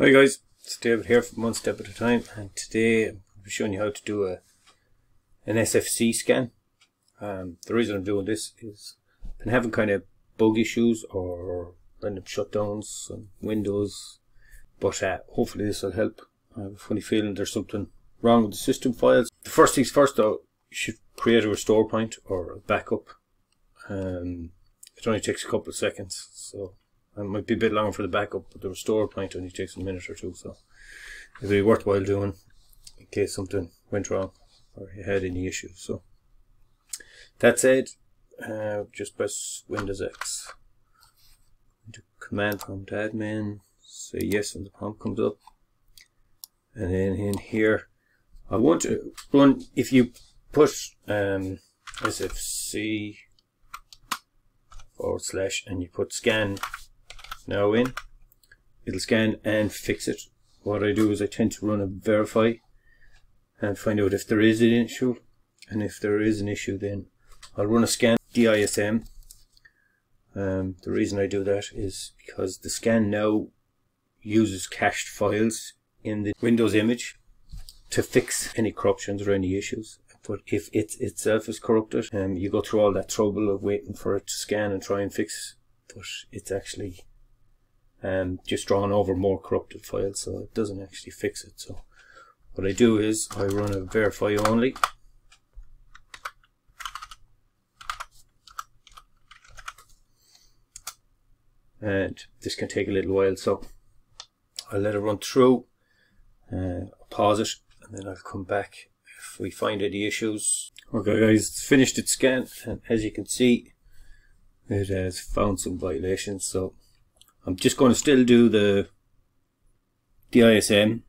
Hi guys, it's David here from One Step at a Time and today I'm showing you how to do a an SFC scan. Um, the reason I'm doing this is I've been having kind of bug issues or random shutdowns on Windows but uh, hopefully this will help. I have a funny feeling there's something wrong with the system files. The first things first though, you should create a restore point or a backup. Um, it only takes a couple of seconds so it might be a bit longer for the backup, but the restore point only takes a minute or two, so it'd be worthwhile doing in case something went wrong or you had any issues. So that said, uh, just press Windows X. Into command prompt admin, say yes when the prompt comes up. And then in here, I want to run, if you put um, SFC forward slash and you put scan now in. It'll scan and fix it. What I do is I tend to run a verify and find out if there is an issue. And if there is an issue, then I'll run a scan DISM. Um, the reason I do that is because the scan now uses cached files in the Windows image to fix any corruptions or any issues. But if it itself is corrupted, um, you go through all that trouble of waiting for it to scan and try and fix, but it's actually um, just drawing over more corrupted files so it doesn't actually fix it so. What I do is I run a verify only. And this can take a little while so I'll let it run through uh, pause it and then I'll come back if we find any issues. Okay guys it's finished its scan and as you can see it has found some violations so I'm just going to still do the DISM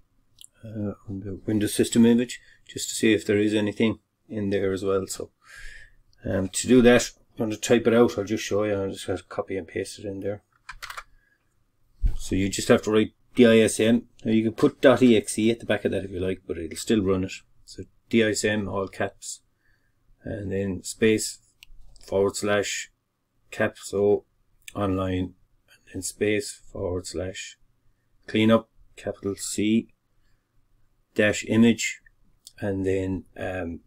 uh, on the Windows system image just to see if there is anything in there as well. So um, to do that, I'm going to type it out. I'll just show you. I'll just have to copy and paste it in there. So you just have to write DISM. Now you can put .exe at the back of that if you like, but it'll still run it. So DISM all caps and then space forward slash caps online in space forward slash cleanup capital C dash image and then um,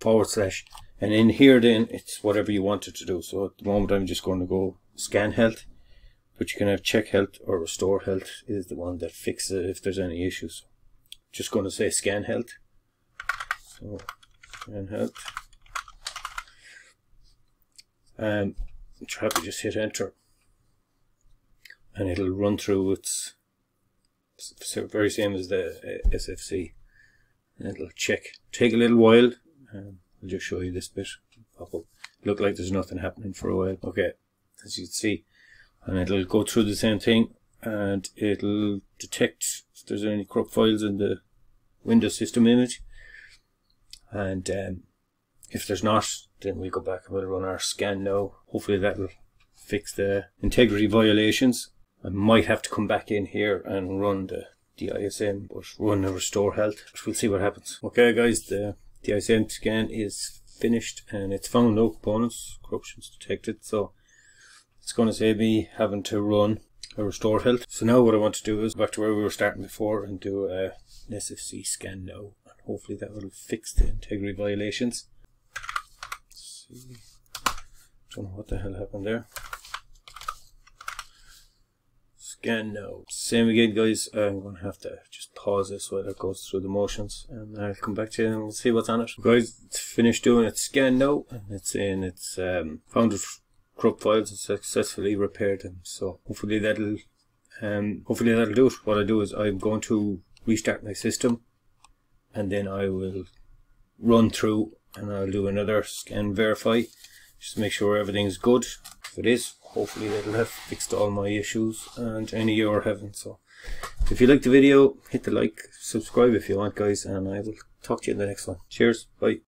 forward slash. And in here then it's whatever you want it to do. So at the moment I'm just going to go scan health but you can have check health or restore health is the one that fixes it if there's any issues. Just going to say scan health. So scan health. Um, try to just hit enter and it'll run through its very same as the uh, SFC and it'll check take a little while um, I'll just show you this bit up. Look like there's nothing happening for a while. Okay as you can see. And it'll go through the same thing and it'll detect if there's any corrupt files in the Windows system image. And um, if there's not then we'll go back and we'll run our scan now. Hopefully that'll fix the integrity violations I might have to come back in here and run the DISM, but run a restore health. But we'll see what happens. Okay guys, the DISM scan is finished and it's found no components, corruptions detected. So it's going to save me having to run a restore health. So now what I want to do is back to where we were starting before and do a, SFC scan now. And hopefully that will fix the integrity violations. Let's see. Don't know what the hell happened there scan now. Same again guys, I'm going to have to just pause this while it goes through the motions and I'll come back to you and we'll see what's on it. Guys, finished doing its scan now and it's saying it's um, found corrupt files and successfully repaired them. So hopefully that'll um, hopefully that'll do it. What I do is I'm going to restart my system and then I will run through and I'll do another scan verify just to make sure everything's good. It is, hopefully that'll have fixed all my issues and any you're having. So if you like the video, hit the like, subscribe if you want guys, and I will talk to you in the next one. Cheers, bye.